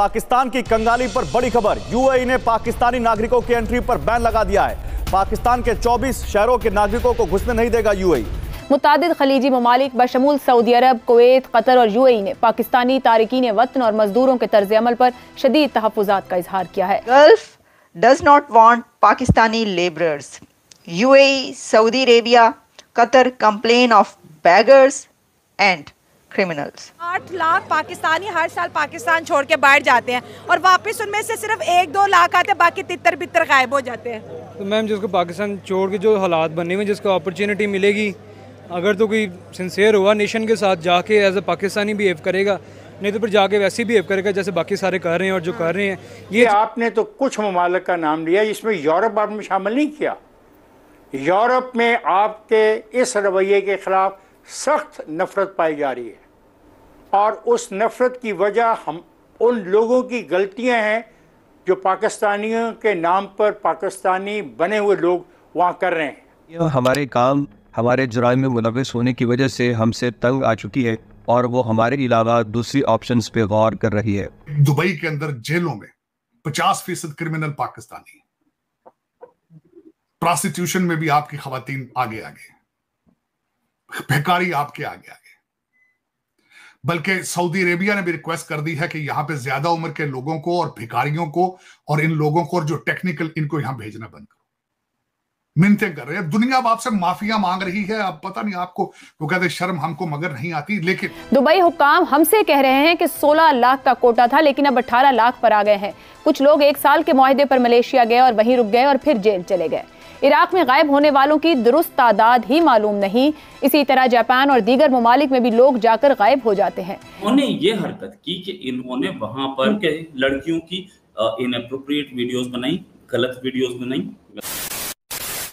पाकिस्तान की कंगाली पर बड़ी खबर। यूएई ने पाकिस्तानी नागरिकों की एंट्री पर बैन लगा दिया है। पाकिस्तान के 24 शहरों के नागरिकों को घुसने नहीं देगा यूएई। मुताद खलीजी ममालिक बशमूल सऊदी अरब कुवैत कतर और यूएई ने पाकिस्तानी तारकिन वतन और मजदूरों के तर्ज अमल पर शदीद तहफात का इजहार किया है। Gulf does not want Pakistani laborers. UAE, Saudi Arabia, Qatar complain of beggars and criminals. आठ लाख पाकिस्तानी हर साल पाकिस्तान छोड़ के बाहर जाते हैं और वापस उनमें से सिर्फ़ एक दो लाख आते हैं बाकी तितर बितर गायब हो जाते हैं तो मैम जिसको पाकिस्तान छोड़ के जो हालात बने हुए जिसको अपॉर्चुनिटी मिलेगी अगर तो कोई सिंसेयर हुआ नेशन के साथ जाके एज ए पाकिस्तानी बिहेव करेगा नहीं तो फिर जाके वैसे ही बिहेव करेगा जैसे बाकी सारे कर रहे हैं और जो कर रहे हैं ये आपने तो कुछ ममालक का नाम लिया इसमें यूरोप आपने शामिल नहीं किया यूरोप में आपके इस रवैये के खिलाफ सख्त नफरत पाई जा रही है। और उस नफरत की वजह हम उन लोगों की गलतियाँ हैं जो पाकिस्तानियों के नाम पर पाकिस्तानी बने हुए लोग वहाँ कर रहे हैं। हमारे काम हमारे जुराइम में मुलविस होने की वजह से हमसे तंग आ चुकी है और वो हमारे अलावा दूसरी ऑप्शंस पे गौर कर रही है। दुबई के अंदर जेलों में 50 फ़ीसद क्रिमिनल पाकिस्तानी। प्रोस्टिट्यूशन में भी आपकी खातन आगे आगे भिकारी आपके आगे आगे। बल्कि सऊदी अरेबिया ने भी रिक्वेस्ट कर दी है कि यहाँ पे ज़्यादा उम्र के लोगों को और भिकारियों को और इन लोगों को और जो टेक्निकल इनको यहाँ भेजना बंद करो। मिनतें कर रहे हैं। दुनिया अब आपसे माफिया मांग रही है। अब पता नहीं आपको, वो कहते शर्म हमको मगर नहीं आती, लेकिन दुबई हुकाम हमसे कह रहे हैं कि 16 लाख का कोटा था, लेकिन अब 18 लाख पर आ गए हैं। कुछ लोग एक साल के माहदे पर मलेशिया गए और वहीं रुक गए और फिर जेल चले गए। इराक में गायब होने वालों की दुरुस्त तादाद ही मालूम नहीं। इसी तरह जापान और दीगर ममालिक में भी लोग जाकर गायब हो जाते हैं। उन्होंने ये हरकत की कि इन्होंने वहाँ पर लड़कियों की इनअप्रोप्रिएट वीडियोस बनाई, गलत वीडियोस बनाई।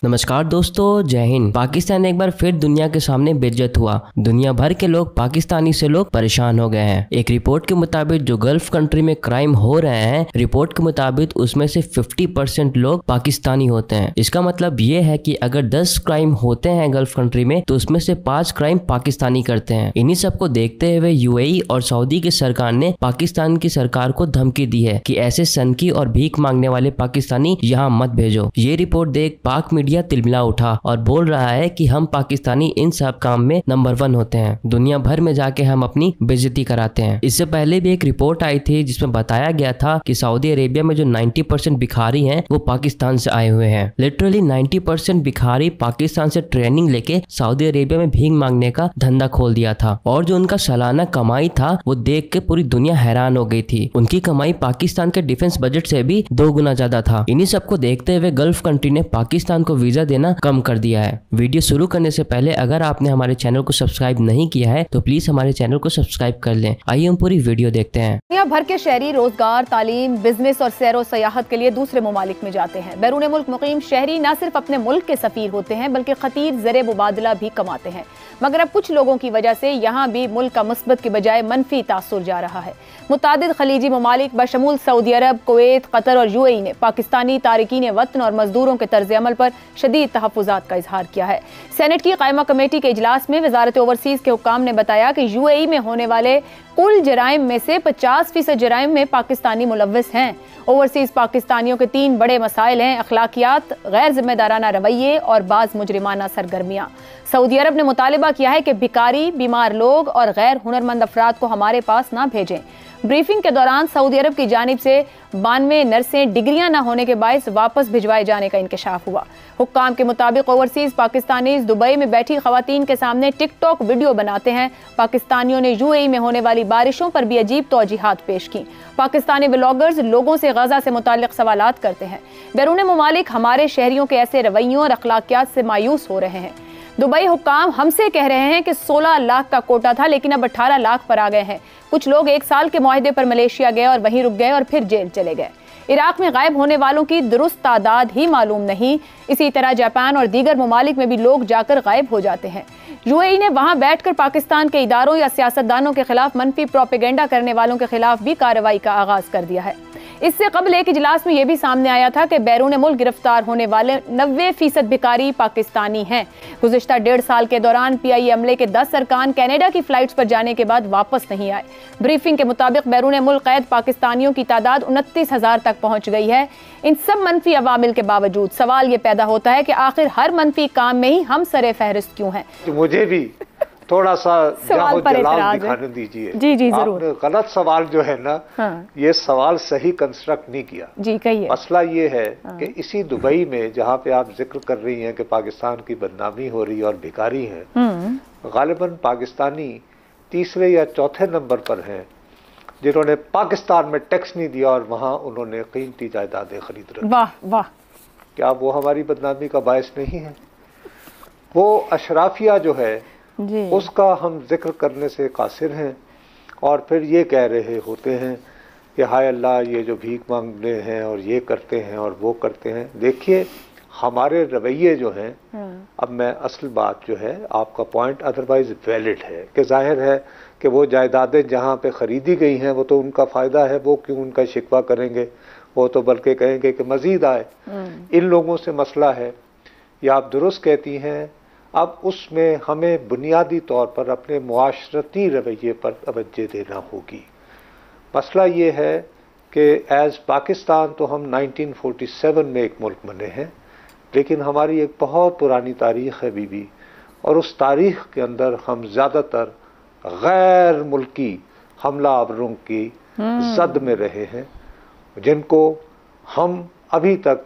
नमस्कार दोस्तों, जय हिंद। पाकिस्तान एक बार फिर दुनिया के सामने बेइज्जत हुआ। दुनिया भर के लोग, पाकिस्तानी से लोग परेशान हो गए हैं। एक रिपोर्ट के मुताबिक जो गल्फ कंट्री में क्राइम हो रहे हैं, रिपोर्ट के मुताबिक उसमें से 50 परसेंट लोग पाकिस्तानी होते हैं। इसका मतलब ये है कि अगर 10 क्राइम होते हैं गल्फ कंट्री में तो उसमें से पाँच क्राइम पाकिस्तानी करते हैं। इन्हीं सबको देखते हुए यूएई और सऊदी की सरकार ने पाकिस्तान की सरकार को धमकी दी है कि ऐसे सनकी और भीख मांगने वाले पाकिस्तानी यहाँ मत भेजो। ये रिपोर्ट देख पाक मीडिया तिलमिला उठा और बोल रहा है कि हम पाकिस्तानी इन सब काम में नंबर वन होते हैं। दुनिया भर में जाके हम अपनी बेजती कराते हैं। इससे पहले भी एक रिपोर्ट आई थी जिसमें बताया गया था कि सऊदी अरेबिया में जो 90 परसेंट भिखारी हैं, वो पाकिस्तान से आए हुए हैं। लिटरली 90 परसेंट भिखारी पाकिस्तान से ट्रेनिंग लेके सऊदी अरेबिया में भीख मांगने का धंधा खोल दिया था। और जो उनका सालाना कमाई था, वो देख के पूरी दुनिया हैरान हो गई थी। उनकी कमाई पाकिस्तान के डिफेंस बजट से भी दो गुना ज़्यादा था। इन्हीं सबको देखते हुए गल्फ कंट्री ने पाकिस्तान को वीज़ा देना कम कर दिया है। वीडियो शुरू करने से पहले अगर आपने हमारे चैनल को सब्सक्राइब नहीं किया है तो प्लीज़ हमारे चैनल को सब्सक्राइब कर लें। आइए हम पूरी वीडियो देखते हैं। दुनिया भर के शहरी रोज़गार, तालीम, बिज़नेस और सैर सयाहत के लिए दूसरे ममालिक में जाते हैं। बैरून मुल्क मुकीम शहरी न सिर्फ़ अपने मुल्क के सफीर होते हैं, बल्कि खतीर जर मुबादला भी कमाते हैं। मगर अब कुछ लोगों की वजह से यहाँ भी मुल्क का मुस्बत के बजाय मनफी तासर जा रहा है। मुताद खलीजी ममालिक बशमूल सऊदी अरब, कुवैत, कतर और यूएई ने पाकिस्तानी तारकिन वतन और मजदूरों के तर्ज अमल पर शदीद तहफात का इजहार किया है। सेनेट की कायमा कमेटी के इजलास में वजारत ओवरसीज के हुकाम ने बताया कि यूएई में होने वाले कुल जराइम में से 50 फ़ीसद जराइम में पाकिस्तानी मुलविस हैं। ओवरसीज पाकिस्तानियों के तीन बड़े मसाइल हैं, अखलाकियात गैर जिम्मेदाराना रवैये और बाज मुजरिमाना सरगर्मियाँ। सऊदी अरब ने मुतालबा किया है कि भिकारी, बीमार लोग और गैर हुनरमंद अफराद को हमारे पास ना भेजें। ब्रीफिंग के दौरान सऊदी अरब की जानब से बानवे नर्सें डिग्रियाँ न होने के बायस वापस भिजवाए जाने का इंकशाफ हुआ। हुक्काम के मुताबिक ओवरसीज पाकिस्तानी दुबई में बैठी खातन के सामने टिकटॉक वीडियो बनाते हैं। पाकिस्तानियों ने यूएई में होने वाली बारिशों पर भी अजीब तोजीहत पेश की। पाकिस्तानी ब्लॉगर्स लोगों से गजा से मुतल सवाल करते हैं। बैरून ममालिक हमारे शहरियों के ऐसे रवैयों और अखलाकियात से मायूस हो रहे हैं। दुबई हुकाम हमसे कह रहे हैं कि 16 लाख का कोटा था, लेकिन अब 18 लाख पर आ गए हैं। कुछ लोग एक साल के माहदे पर मलेशिया गए और वहीं रुक गए और फिर जेल चले गए। इराक में गायब होने वालों की दुरुस्त तादाद ही मालूम नहीं। इसी तरह जापान और दीगर ममालिक में भी लोग जाकर गायब हो जाते हैं। यूएई ने वहाँ बैठकर पाकिस्तान के इदारों या सियासतदानों के खिलाफ मनफी प्रोपेगेंडा करने वालों के खिलाफ भी कार्रवाई का आगाज़ कर दिया है। इससे कबल एक इजलास में यह भी सामने आया था कि बैरून मुल्क गिरफ़्तार होने वाले नबे फ़ीसद भिकारी पाकिस्तानी हैं। गुजशत डेढ़ साल के दौरान पी आई अमले के दस सरकान कैनेडा की फ्लाइट्स पर जाने के बाद वापस नहीं आए। ब्रीफिंग के मुताबिक बैरून मुल्क कैद पाकिस्तानियों की तादाद उनतीस हज़ार तक पहुँच गई है। इन सब मनफी अवामिल के बावजूद सवाल ये पैदा होता है कि आखिर हर मनफी काम में ही हम सरे फहरिस्त क्यों हैं? मुझे भी थोड़ा सा सवाल पर। दिखाने दीजिए जी, जी, ज़रूर। गलत सवाल जो है ना हाँ। ये सवाल सही कंस्ट्रक्ट नहीं किया जी कहिए मसला ये है हाँ। कि इसी दुबई में जहाँ पे आप ज़िक्र कर रही हैं कि पाकिस्तान की बदनामी हो रही है और भिखारी हैं हम्म गालिबन पाकिस्तानी तीसरे या चौथे नंबर पर हैं जिन्होंने पाकिस्तान में टैक्स नहीं दिया और वहाँ उन्होंने कीमती जायदादें खरीद रखी वाह वाह क्या वो हमारी बदनामी का बायस नहीं है वो अशराफिया जो है उसका हम ज़िक्र करने से कासिर हैं और फिर ये कह रहे होते हैं कि हाय अल्लाह ये जो भीख मांगने हैं और ये करते हैं और वो करते हैं। देखिए हमारे रवैये जो हैं अब मैं असल बात जो है आपका पॉइंट अदरवाइज़ वैलिड है कि ज़ाहिर है कि वो जायदादें जहाँ पे ख़रीदी गई हैं वो तो उनका फ़ायदा है वो क्यों उनका शिकवा करेंगे? वो तो बल्कि कहेंगे कि मज़ीद आए। इन लोगों से मसला है या आप दुरुस्त कहती हैं अब उसमें हमें बुनियादी तौर पर अपने मुआशरती रवैये पर तवज्जो देना होगी। मसला ये है कि एज़ पाकिस्तान तो हम 1947 में एक मुल्क बने हैं लेकिन हमारी एक बहुत पुरानी तारीख़ है बीबी और उस तारीख़ के अंदर हम ज़्यादातर गैर मुल्की हमला आवरों की जद में रहे हैं जिनको हम अभी तक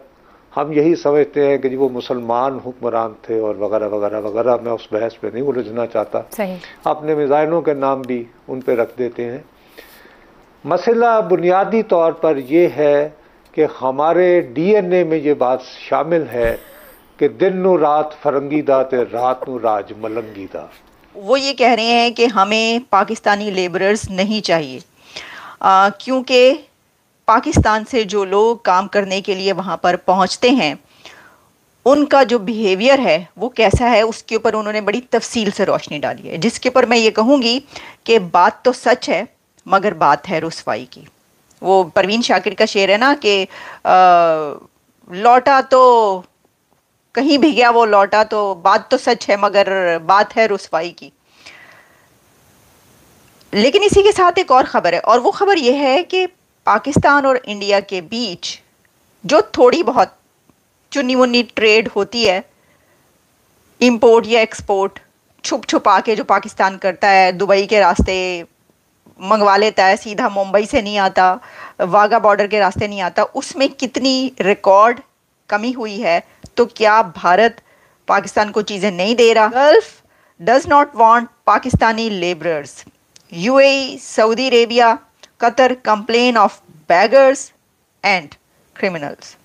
हम यही समझते हैं कि जी वो मुसलमान हुक्मरान थे और वगैरह वगैरह वगैरह। मैं उस बहस पे नहीं उलझना चाहता। सही। अपने मिज़ाइलों के नाम भी उन पे रख देते हैं। मसला बुनियादी तौर पर यह है कि हमारे डीएनए में ये बात शामिल है कि दिन नु रात फरंगी दा ते रात नु राज मलंगी दा वो ये कह रहे हैं कि हमें पाकिस्तानी लेबरर्स नहीं चाहिए। क्योंकि पाकिस्तान से जो लोग काम करने के लिए वहाँ पर पहुँचते हैं, उनका जो बिहेवियर है, वो कैसा है, उसके ऊपर उन्होंने बड़ी तफसील से रोशनी डाली है, जिसके ऊपर मैं ये कहूँगी कि बात तो सच है, मगर बात है रसवाई की। वो परवीन शाकिर का शेर है ना कि लौटा तो कहीं भी गया वो लौटा तो बात तो सच है, मगर बात है रसवाई की। लेकिन इसी के साथ एक और ख़बर है, और वो ख़बर यह है कि पाकिस्तान और इंडिया के बीच जो थोड़ी बहुत चुनी मुन्नी ट्रेड होती है इंपोर्ट या एक्सपोर्ट छुप छुपा के जो पाकिस्तान करता है, दुबई के रास्ते मंगवा लेता है, सीधा मुंबई से नहीं आता, वाघा बॉर्डर के रास्ते नहीं आता, उसमें कितनी रिकॉर्ड कमी हुई है तो क्या भारत पाकिस्तान को चीज़ें नहीं दे रहा? Gulf does not want Pakistani labourers UAE Saudi Arabia Qatar complain of beggars and criminals.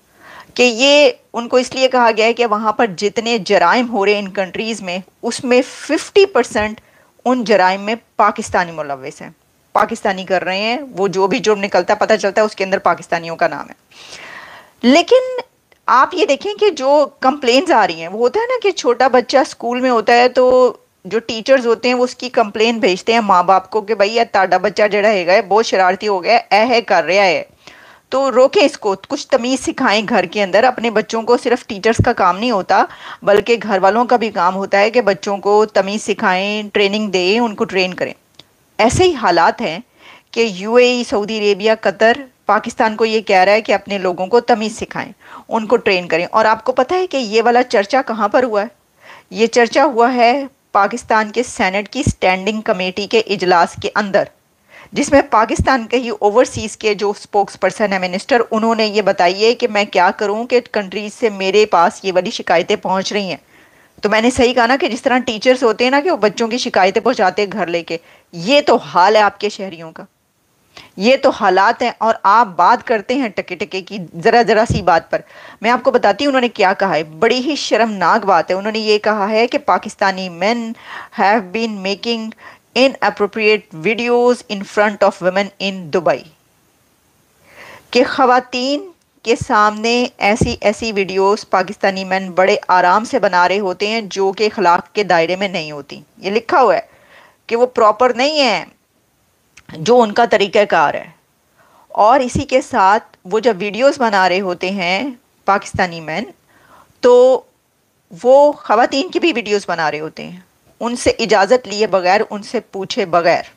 कि ये उनको इसलिए कहा गया है कि वहाँ पर जितने जराइम हो रहे हैं इन कंट्रीज़ में, उसमें 50 परसेंट उन जराइम में पाकिस्तानी मुलविस हैं। पाकिस्तानी कर रहे हैं, वो जो भी जुर्म निकलता है, पता चलता है उसके अंदर पाकिस्तानियों का नाम है। लेकिन आप ये देखें कि जो कंप्लेन्स आ रही हैं, वो होता है ना कि छोटा बच्चा स्कूल में होता है तो जो टीचर्स होते हैं, वो उसकी कंप्लेन भेजते हैं माँ बाप को कि भाई, ये ताडा बच्चा जड़ा है बहुत शरारती हो गया, ऐ है, कर रहा है। तो रोकें इसको, कुछ तमीज़ सिखाएँ घर के अंदर, अपने बच्चों को सिर्फ़ टीचर्स का काम नहीं होता, बल्कि घर वालों का भी काम होता है कि बच्चों को तमीज़ सिखाएँ ट्रेनिंग दें, उनको ट्रेन करें। ऐसे ही हालात हैं कि UAE Saudi Arabia Qatar Pakistan को ये कह रहा है कि अपने लोगों को तमीज़ सिखाएँ, उनको ट्रेन करें। और आपको पता है कि ये वाला चर्चा कहाँ पर हुआ है? ये चर्चा हुआ है पाकिस्तान के सेनेट की स्टैंडिंग कमेटी के इजलास के अंदर, जिसमें पाकिस्तान के ही ओवरसीज़ के जो स्पोक्स पर्सन है, मिनिस्टर, उन्होंने ये बताइए कि मैं क्या करूँ कि कंट्रीज़ से मेरे पास ये वाली शिकायतें पहुँच रही हैं। तो मैंने सही कहा ना कि जिस तरह टीचर्स होते हैं ना कि वो बच्चों की शिकायतें पहुंचाते हैं घर लेके, ये तो हाल है आपके शहरियों का। ये तो हालात हैं और आप बात करते हैं टके टके की ज़रा ज़रा सी बात पर। मैं आपको बताती हूँ उन्होंने क्या कहा है। बड़ी ही शर्मनाक बात है। उन्होंने ये कहा है कि Pakistani man have been making inappropriate videos in front of women in Dubai कि खातन के सामने ऐसी ऐसी वीडियोस पाकिस्तानी मैन बड़े आराम से बना रहे होते हैं जो कि अखलाक के दायरे में नहीं होती। ये लिखा हुआ है कि वो प्रॉपर नहीं है। जो उनका तरीक़ाकार है। और इसी के साथ वो जब वीडियोस बना रहे होते हैं पाकिस्तानी मैन तो वो ख़वान की भी वीडियोस बना रहे होते हैं। उनसे इजाज़त लिए बगैर, उनसे पूछे बगैर।